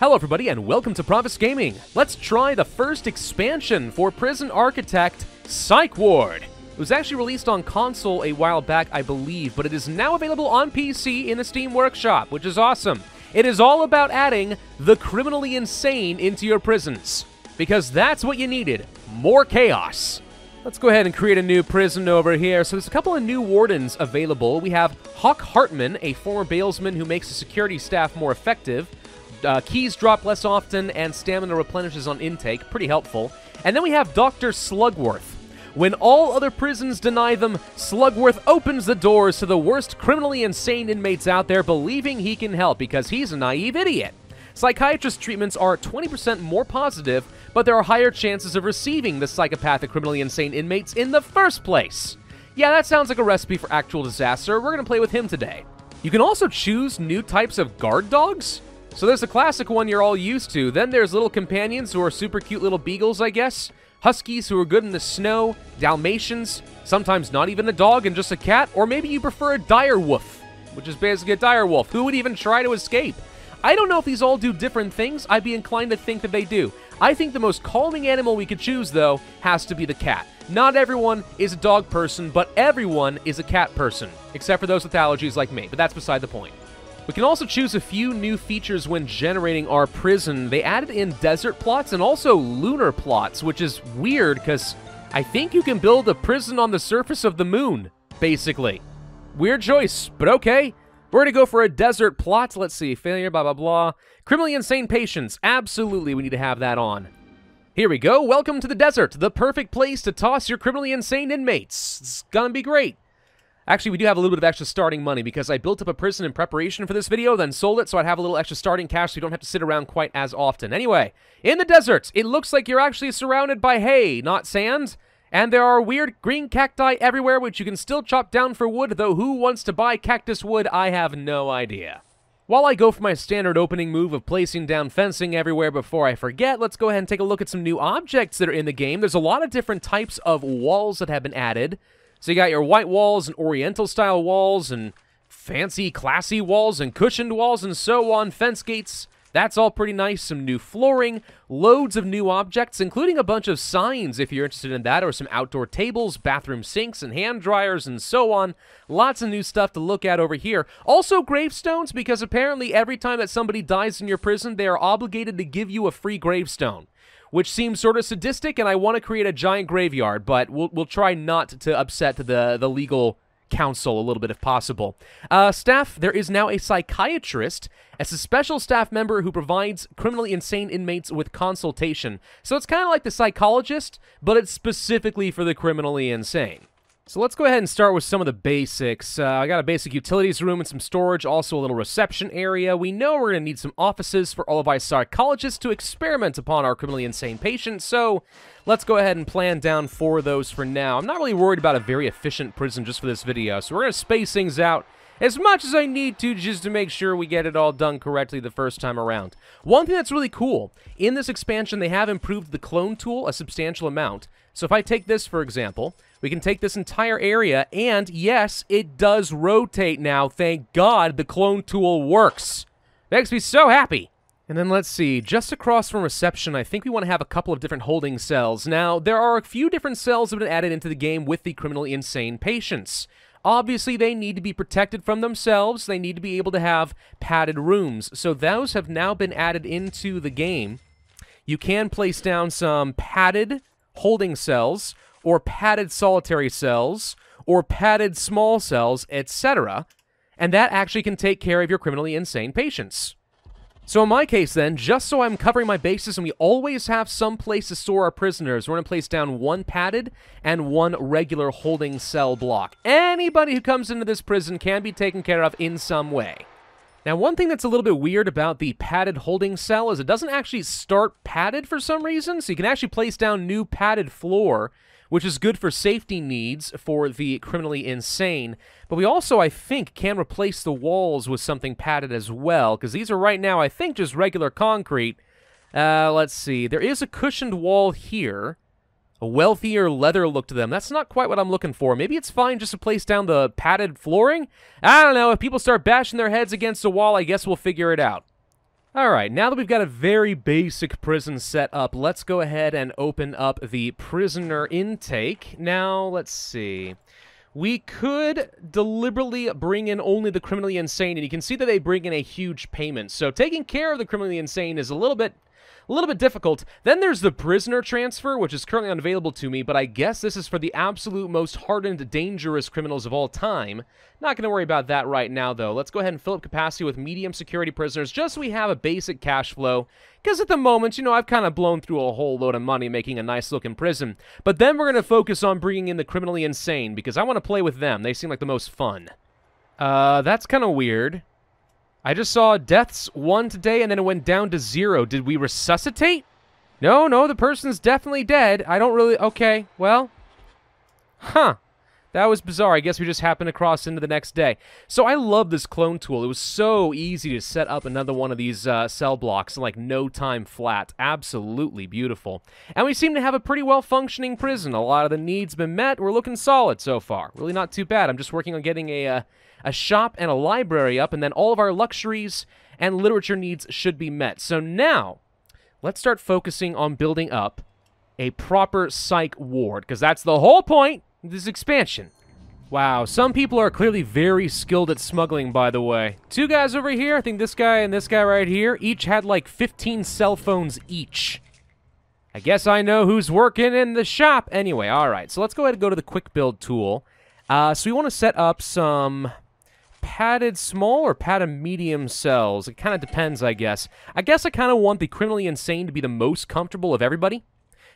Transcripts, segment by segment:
Hello everybody and welcome to Pravus Gaming. Let's try the first expansion for Prison Architect Psych Ward. It was actually released on console a while back, I believe, but it is now available on PC in the Steam Workshop, which is awesome. It is all about adding the criminally insane into your prisons, because that's what you needed, more chaos. Let's go ahead and create a new prison over here. So there's a couple of new wardens available. We have Hawk Hartman, a former bailsman who makes the security staff more effective. Uh, keys drop less often, and stamina replenishes on intake. Pretty helpful. And then we have Dr. Slugworth. When all other prisons deny them, Slugworth opens the doors to the worst criminally insane inmates out there, believing he can help because he's a naive idiot. Psychiatrist treatments are 20% more positive, but there are higher chances of receiving the psychopathic criminally insane inmates in the first place. Yeah, that sounds like a recipe for actual disaster. We're to play with him today. You can also choose new types of guard dogs. So there's the classic one you're all used to. Then there's little companions who are super cute little beagles, I guess. Huskies who are good in the snow. Dalmatians, sometimes not even a dog and just a cat. Or maybe you prefer a dire wolf, which is basically a dire wolf. Who would even try to escape? I don't know if these all do different things. I'd be inclined to think that they do. I think the most calming animal we could choose, though, has to be the cat. Not everyone is a dog person, but everyone is a cat person, except for those with allergies like me, but that's beside the point. We can also choose a few new features when generating our prison. They added in desert plots and also lunar plots, which is weird because I think you can build a prison on the surface of the moon, basically. Weird choice, but okay. We're to go for a desert plot. Let's see. Failure, blah, blah, blah. Criminally insane patients. Absolutely, we need to have that on. Here we go. Welcome to the desert, the perfect place to toss your criminally insane inmates. It's to be great. Actually, we do have a little bit of extra starting money because I built up a prison in preparation for this video, then sold it, so I'd have a little extra starting cash so you don't have to sit around quite as often. Anyway, in the desert, it looks like you're actually surrounded by hay, not sand. And there are weird green cacti everywhere, which you can still chop down for wood, though who wants to buy cactus wood, I have no idea. While I go for my standard opening move of placing down fencing everywhere before I forget, let's go ahead and take a look at some new objects that are in the game. There's a lot of different types of walls that have been added. So you got your white walls and oriental style walls and fancy classy walls and cushioned walls and so on, fence gates, that's all pretty nice. Some new flooring, loads of new objects, including a bunch of signs if you're interested in that, or some outdoor tables, bathroom sinks, and hand dryers, and so on. Lots of new stuff to look at over here. Also, gravestones, because apparently every time that somebody dies in your prison, they are obligated to give you a free gravestone which seems sort of sadistic, and I want to create a giant graveyard, but we'll, we'll try not to upset the, the legal council a little bit if possible. Uh, staff, there is now a psychiatrist as a special staff member who provides criminally insane inmates with consultation. So it's kind of like the psychologist, but it's specifically for the criminally insane. So let's go ahead and start with some of the basics. Uh, I got a basic utilities room and some storage, also a little reception area. We know we're going to need some offices for all of our psychologists to experiment upon our criminally insane patients, so let's go ahead and plan down for those for now. I'm not really worried about a very efficient prison just for this video, so we're going to space things out as much as I need to just to make sure we get it all done correctly the first time around. One thing that's really cool, in this expansion they have improved the clone tool a substantial amount. So if I take this for example, we can take this entire area, and yes, it does rotate now. Thank God the clone tool works. Makes me so happy. And then let's see, just across from reception, I think we want to have a couple of different holding cells. Now, there are a few different cells that have been added into the game with the criminally insane patients. Obviously, they need to be protected from themselves. They need to be able to have padded rooms. So those have now been added into the game. You can place down some padded holding cells or padded solitary cells, or padded small cells, etc., and that actually can take care of your criminally insane patients. So in my case then, just so I'm covering my bases and we always have some place to store our prisoners, we're going to place down one padded and one regular holding cell block. Anybody who comes into this prison can be taken care of in some way. Now, one thing that's a little bit weird about the padded holding cell is it doesn't actually start padded for some reason, so you can actually place down new padded floor which is good for safety needs for the criminally insane. But we also, I think, can replace the walls with something padded as well, because these are right now, I think, just regular concrete. Uh, let's see. There is a cushioned wall here. A wealthier leather look to them. That's not quite what I'm looking for. Maybe it's fine just to place down the padded flooring? I don't know. If people start bashing their heads against a wall, I guess we'll figure it out. All right, now that we've got a very basic prison set up, let's go ahead and open up the prisoner intake. Now, let's see. We could deliberately bring in only the criminally insane, and you can see that they bring in a huge payment. So taking care of the criminally insane is a little bit a little bit difficult. Then there's the prisoner transfer, which is currently unavailable to me, but I guess this is for the absolute most hardened, dangerous criminals of all time. Not going to worry about that right now, though. Let's go ahead and fill up capacity with medium security prisoners, just so we have a basic cash flow. Because at the moment, you know, I've kind of blown through a whole load of money making a nice looking prison. But then we're going to focus on bringing in the criminally insane, because I want to play with them. They seem like the most fun. Uh, that's kind of weird. I just saw deaths one today and then it went down to zero. Did we resuscitate? No, no, the person's definitely dead. I don't really... Okay, well... Huh. That was bizarre. I guess we just happened to cross into the next day. So I love this clone tool. It was so easy to set up another one of these uh, cell blocks in like no time flat. Absolutely beautiful. And we seem to have a pretty well-functioning prison. A lot of the needs been met. We're looking solid so far. Really not too bad. I'm just working on getting a... Uh, a shop and a library up, and then all of our luxuries and literature needs should be met. So now, let's start focusing on building up a proper psych ward, because that's the whole point this expansion. Wow, some people are clearly very skilled at smuggling, by the way. Two guys over here, I think this guy and this guy right here, each had like 15 cell phones each. I guess I know who's working in the shop. Anyway, all right, so let's go ahead and go to the quick build tool. Uh, so we want to set up some padded small or padded medium cells? It kind of depends, I guess. I guess I kind of want the criminally insane to be the most comfortable of everybody.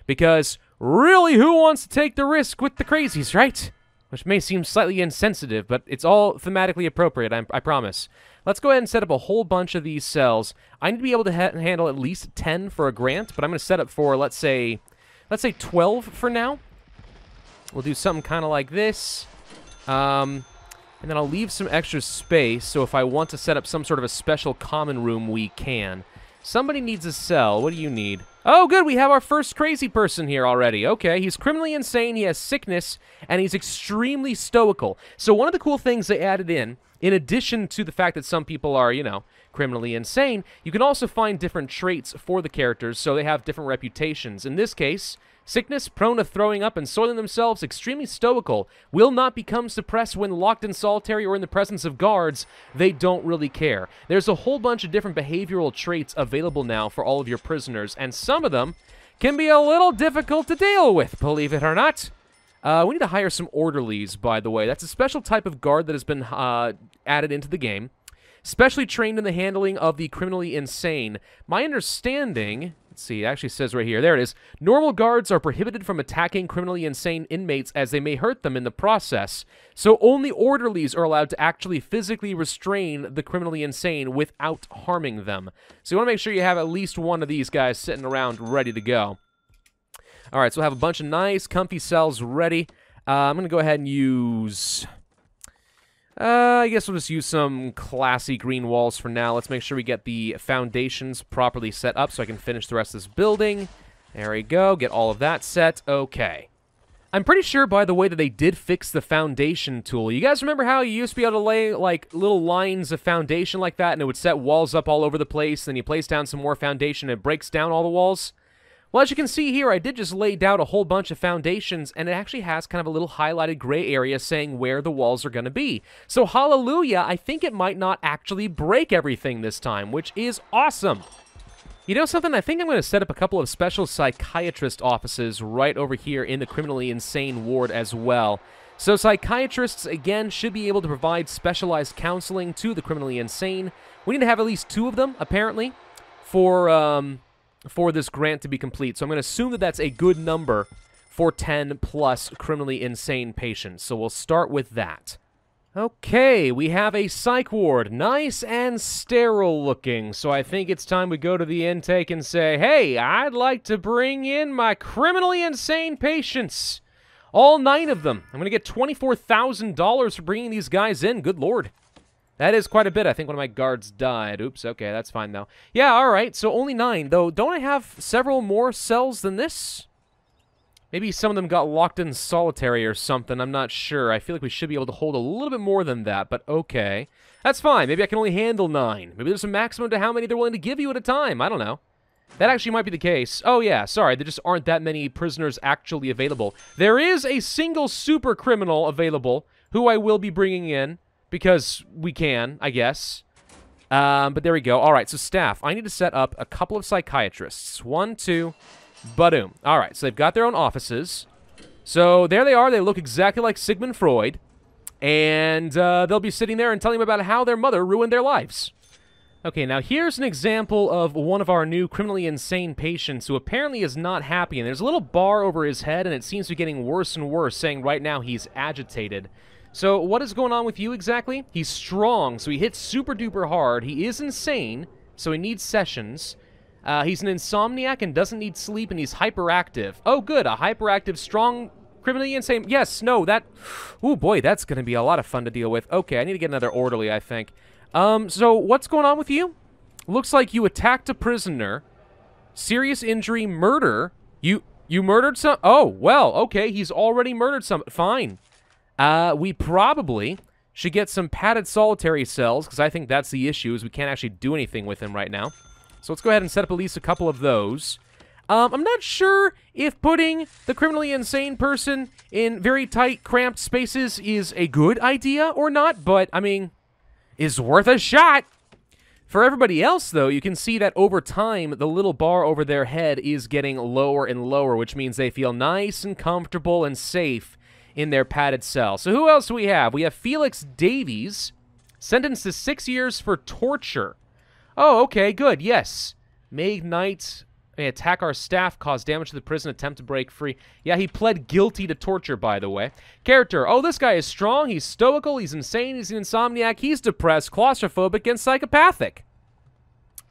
Because really, who wants to take the risk with the crazies, right? Which may seem slightly insensitive, but it's all thematically appropriate, I, I promise. Let's go ahead and set up a whole bunch of these cells. I need to be able to ha handle at least 10 for a grant, but I'm going to set up for, let's say, let's say 12 for now. We'll do something kind of like this. Um, and then I'll leave some extra space, so if I want to set up some sort of a special common room, we can. Somebody needs a cell. What do you need? Oh, good, we have our first crazy person here already. Okay, he's criminally insane, he has sickness, and he's extremely stoical. So one of the cool things they added in, in addition to the fact that some people are, you know, criminally insane, you can also find different traits for the characters, so they have different reputations. In this case, Sickness, prone to throwing up and soiling themselves, extremely stoical, will not become suppressed when locked in solitary or in the presence of guards. They don't really care. There's a whole bunch of different behavioral traits available now for all of your prisoners, and some of them can be a little difficult to deal with, believe it or not. Uh, we need to hire some orderlies, by the way. That's a special type of guard that has been uh, added into the game. Specially trained in the handling of the criminally insane. My understanding Let's see, it actually says right here. There it is. Normal guards are prohibited from attacking criminally insane inmates as they may hurt them in the process. So only orderlies are allowed to actually physically restrain the criminally insane without harming them. So you want to make sure you have at least one of these guys sitting around ready to go. All right, so we'll have a bunch of nice, comfy cells ready. Uh, I'm going to go ahead and use uh, I guess we'll just use some classy green walls for now. Let's make sure we get the foundations properly set up so I can finish the rest of this building. There we go. Get all of that set. Okay. I'm pretty sure, by the way, that they did fix the foundation tool. You guys remember how you used to be able to lay, like, little lines of foundation like that, and it would set walls up all over the place, then you place down some more foundation, and it breaks down all the walls? Well, as you can see here, I did just lay down a whole bunch of foundations, and it actually has kind of a little highlighted gray area saying where the walls are going to be. So, hallelujah, I think it might not actually break everything this time, which is awesome. You know something? I think I'm going to set up a couple of special psychiatrist offices right over here in the criminally insane ward as well. So psychiatrists, again, should be able to provide specialized counseling to the criminally insane. We need to have at least two of them, apparently, for... Um, for this grant to be complete. So I'm going to assume that that's a good number for 10 plus criminally insane patients. So we'll start with that. Okay, we have a psych ward. Nice and sterile looking. So I think it's time we go to the intake and say, hey, I'd like to bring in my criminally insane patients. All nine of them. I'm going to get $24,000 for bringing these guys in. Good lord. That is quite a bit. I think one of my guards died. Oops, okay, that's fine, though. Yeah, all right, so only nine, though. Don't I have several more cells than this? Maybe some of them got locked in solitary or something. I'm not sure. I feel like we should be able to hold a little bit more than that, but okay. That's fine. Maybe I can only handle nine. Maybe there's a maximum to how many they're willing to give you at a time. I don't know. That actually might be the case. Oh, yeah, sorry. There just aren't that many prisoners actually available. There is a single super criminal available who I will be bringing in because we can, I guess. Um, but there we go. All right, so staff, I need to set up a couple of psychiatrists. One, two, Badoom. All right, so they've got their own offices. So there they are. They look exactly like Sigmund Freud. And uh, they'll be sitting there and telling him about how their mother ruined their lives. Okay, now here's an example of one of our new criminally insane patients who apparently is not happy. And there's a little bar over his head, and it seems to be getting worse and worse, saying right now he's agitated. So what is going on with you exactly? He's strong, so he hits super duper hard. He is insane, so he needs sessions. Uh, he's an insomniac and doesn't need sleep, and he's hyperactive. Oh, good. A hyperactive, strong, criminally insane. Yes, no, that... Oh, boy, that's going to be a lot of fun to deal with. Okay, I need to get another orderly, I think. Um, so what's going on with you? Looks like you attacked a prisoner. Serious injury, murder. You you murdered some... Oh, well, okay, he's already murdered some... Fine. Uh, we probably should get some padded solitary cells, because I think that's the issue, is we can't actually do anything with him right now. So let's go ahead and set up at least a couple of those. Um, I'm not sure if putting the criminally insane person in very tight, cramped spaces is a good idea or not, but, I mean, is worth a shot. For everybody else, though, you can see that over time, the little bar over their head is getting lower and lower, which means they feel nice and comfortable and safe in their padded cell. So who else do we have? We have Felix Davies, sentenced to six years for torture. Oh, okay, good. Yes. May ignite, may attack our staff, cause damage to the prison, attempt to break free. Yeah, he pled guilty to torture, by the way. Character. Oh, this guy is strong. He's stoical. He's insane. He's an insomniac. He's depressed, claustrophobic, and psychopathic.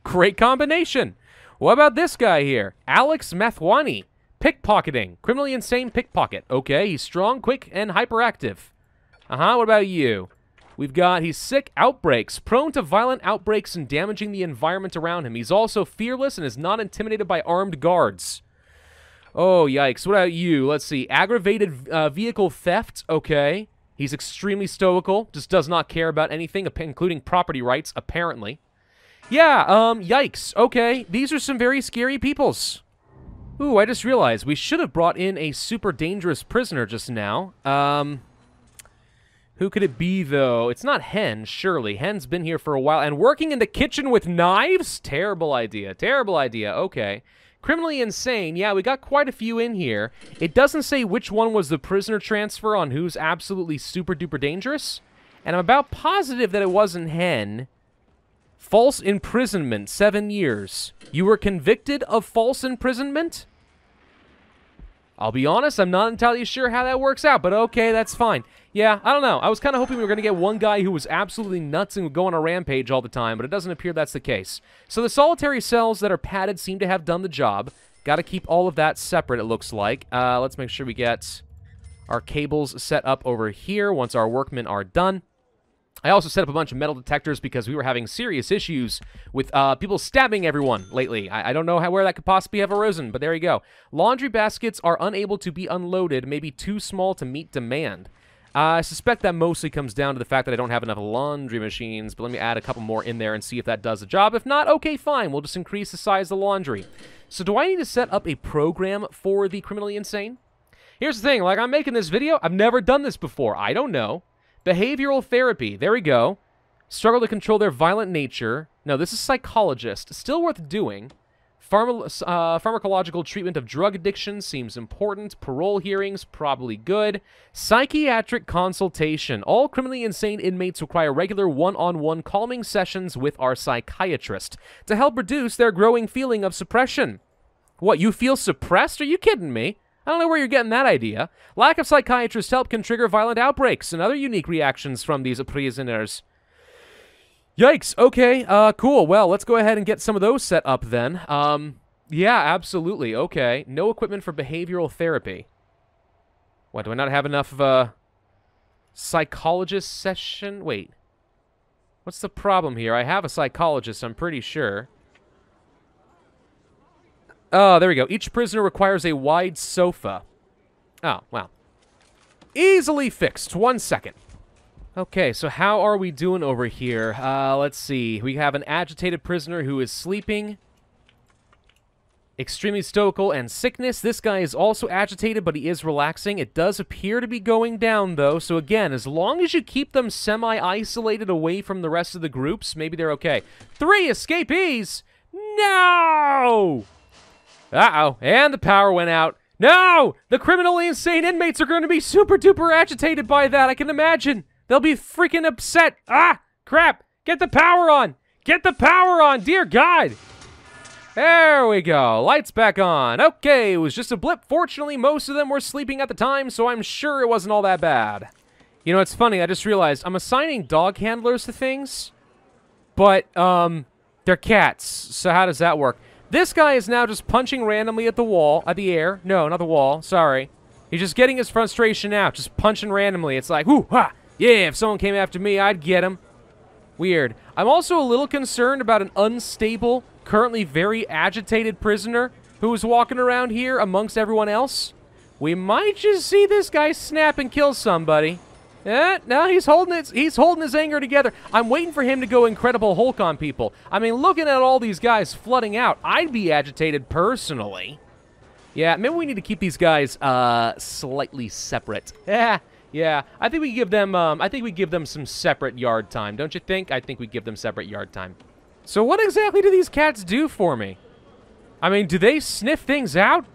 Great combination. What about this guy here? Alex Methwani. Pickpocketing. Criminally insane pickpocket. Okay, he's strong, quick, and hyperactive. Uh-huh, what about you? We've got he's sick, outbreaks, prone to violent outbreaks and damaging the environment around him. He's also fearless and is not intimidated by armed guards. Oh, yikes. What about you? Let's see. Aggravated uh, vehicle theft. Okay. He's extremely stoical, just does not care about anything, including property rights, apparently. Yeah, um, yikes. Okay, these are some very scary peoples. Ooh, I just realized we should have brought in a super dangerous prisoner just now. Um, who could it be, though? It's not Hen, surely. Hen's been here for a while. And working in the kitchen with knives? Terrible idea. Terrible idea. Okay. Criminally insane. Yeah, we got quite a few in here. It doesn't say which one was the prisoner transfer on who's absolutely super duper dangerous. And I'm about positive that it wasn't Hen. False imprisonment, seven years. You were convicted of false imprisonment? I'll be honest, I'm not entirely sure how that works out, but okay, that's fine. Yeah, I don't know. I was kind of hoping we were going to get one guy who was absolutely nuts and would go on a rampage all the time, but it doesn't appear that's the case. So the solitary cells that are padded seem to have done the job. Got to keep all of that separate, it looks like. Uh, let's make sure we get our cables set up over here once our workmen are done. I also set up a bunch of metal detectors because we were having serious issues with uh, people stabbing everyone lately. I, I don't know how, where that could possibly have arisen, but there you go. Laundry baskets are unable to be unloaded, maybe too small to meet demand. Uh, I suspect that mostly comes down to the fact that I don't have enough laundry machines, but let me add a couple more in there and see if that does the job. If not, okay, fine. We'll just increase the size of the laundry. So do I need to set up a program for the criminally insane? Here's the thing, like I'm making this video, I've never done this before. I don't know. Behavioral therapy, there we go. Struggle to control their violent nature. No, this is psychologist. Still worth doing. Pharma uh, pharmacological treatment of drug addiction seems important. Parole hearings, probably good. Psychiatric consultation. All criminally insane inmates require regular one-on-one -on -one calming sessions with our psychiatrist to help reduce their growing feeling of suppression. What, you feel suppressed? Are you kidding me? I don't know where you're getting that idea. Lack of psychiatrist help can trigger violent outbreaks and other unique reactions from these prisoners. Yikes. Okay. Uh, cool. Well, let's go ahead and get some of those set up then. Um, yeah, absolutely. Okay. No equipment for behavioral therapy. What, do I not have enough of a psychologist session? Wait. What's the problem here? I have a psychologist, I'm pretty sure. Oh, there we go. Each prisoner requires a wide sofa. Oh, wow. Easily fixed. One second. Okay, so how are we doing over here? Uh, let's see. We have an agitated prisoner who is sleeping. Extremely stoical and sickness. This guy is also agitated, but he is relaxing. It does appear to be going down, though. So again, as long as you keep them semi-isolated away from the rest of the groups, maybe they're okay. Three escapees! No! Uh-oh, and the power went out. No! The criminally insane inmates are going to be super duper agitated by that, I can imagine. They'll be freaking upset. Ah! Crap! Get the power on! Get the power on! Dear God! There we go. Lights back on. Okay, it was just a blip. Fortunately, most of them were sleeping at the time, so I'm sure it wasn't all that bad. You know, it's funny. I just realized I'm assigning dog handlers to things, but, um, they're cats. So how does that work? This guy is now just punching randomly at the wall, at the air. No, not the wall. Sorry. He's just getting his frustration out, just punching randomly. It's like, whoo, ha, yeah, if someone came after me, I'd get him. Weird. I'm also a little concerned about an unstable, currently very agitated prisoner who is walking around here amongst everyone else. We might just see this guy snap and kill somebody. Eh, no, he's holding it. He's holding his anger together. I'm waiting for him to go Incredible Hulk on people. I mean, looking at all these guys flooding out, I'd be agitated personally. Yeah, maybe we need to keep these guys uh, slightly separate. Yeah, yeah. I think we give them. Um, I think we give them some separate yard time. Don't you think? I think we give them separate yard time. So what exactly do these cats do for me? I mean, do they sniff things out?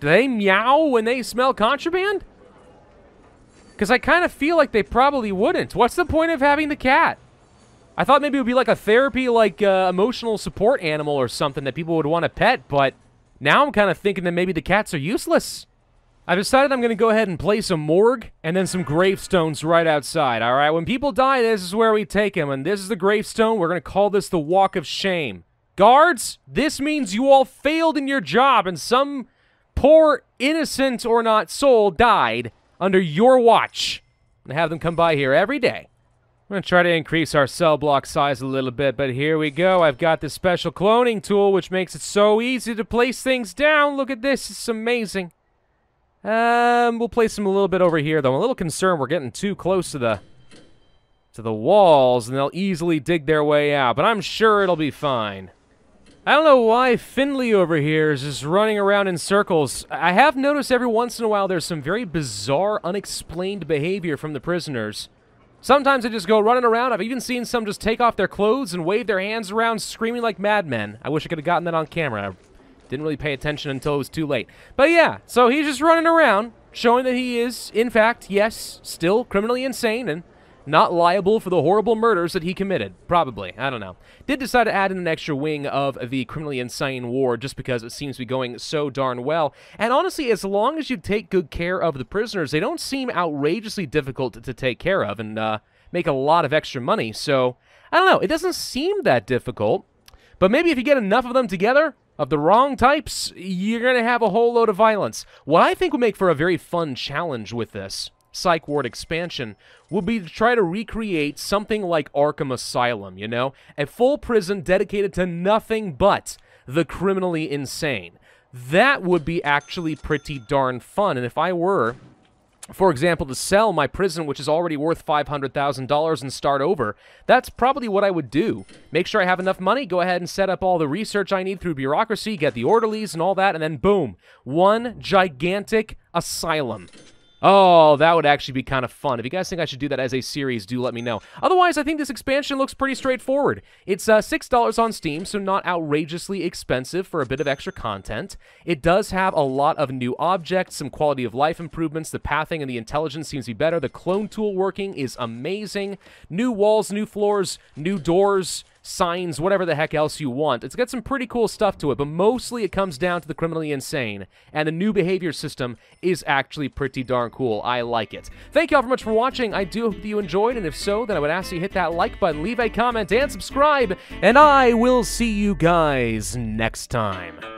Do they meow when they smell contraband? Because I kind of feel like they probably wouldn't. What's the point of having the cat? I thought maybe it would be like a therapy, like uh, emotional support animal or something that people would want to pet, but now I'm kind of thinking that maybe the cats are useless. I've decided I'm going to go ahead and place a morgue and then some gravestones right outside, all right? When people die, this is where we take them, and this is the gravestone. We're going to call this the Walk of Shame. Guards, this means you all failed in your job and some poor, innocent or not soul died under your watch and have them come by here every day. I'm going to try to increase our cell block size a little bit, but here we go. I've got this special cloning tool, which makes it so easy to place things down. Look at this. It's amazing. Um, we'll place them a little bit over here, though. I'm a little concerned we're getting too close to the to the walls, and they'll easily dig their way out, but I'm sure it'll be fine. I don't know why Finley over here is just running around in circles. I have noticed every once in a while there's some very bizarre, unexplained behavior from the prisoners. Sometimes they just go running around. I've even seen some just take off their clothes and wave their hands around screaming like madmen. I wish I could have gotten that on camera. I didn't really pay attention until it was too late. But yeah, so he's just running around, showing that he is, in fact, yes, still criminally insane and not liable for the horrible murders that he committed. Probably. I don't know. Did decide to add in an extra wing of the criminally insane ward just because it seems to be going so darn well. And honestly, as long as you take good care of the prisoners, they don't seem outrageously difficult to take care of and uh, make a lot of extra money. So, I don't know. It doesn't seem that difficult. But maybe if you get enough of them together, of the wrong types, you're going to have a whole load of violence. What I think would make for a very fun challenge with this Psych Ward expansion would be to try to recreate something like Arkham Asylum, you know? A full prison dedicated to nothing but the criminally insane. That would be actually pretty darn fun, and if I were for example, to sell my prison, which is already worth $500,000 and start over, that's probably what I would do. Make sure I have enough money, go ahead and set up all the research I need through bureaucracy, get the orderlies and all that, and then boom, one gigantic asylum. Oh, that would actually be kind of fun. If you guys think I should do that as a series, do let me know. Otherwise, I think this expansion looks pretty straightforward. It's uh, $6 on Steam, so not outrageously expensive for a bit of extra content. It does have a lot of new objects, some quality of life improvements. The pathing and the intelligence seems to be better. The clone tool working is amazing. New walls, new floors, new doors, signs, whatever the heck else you want. It's got some pretty cool stuff to it, but mostly it comes down to the criminally insane, and the new behavior system is actually pretty darn cool. I like it. Thank you all very much for watching. I do hope that you enjoyed, and if so, then I would ask you hit that like button, leave a comment, and subscribe, and I will see you guys next time.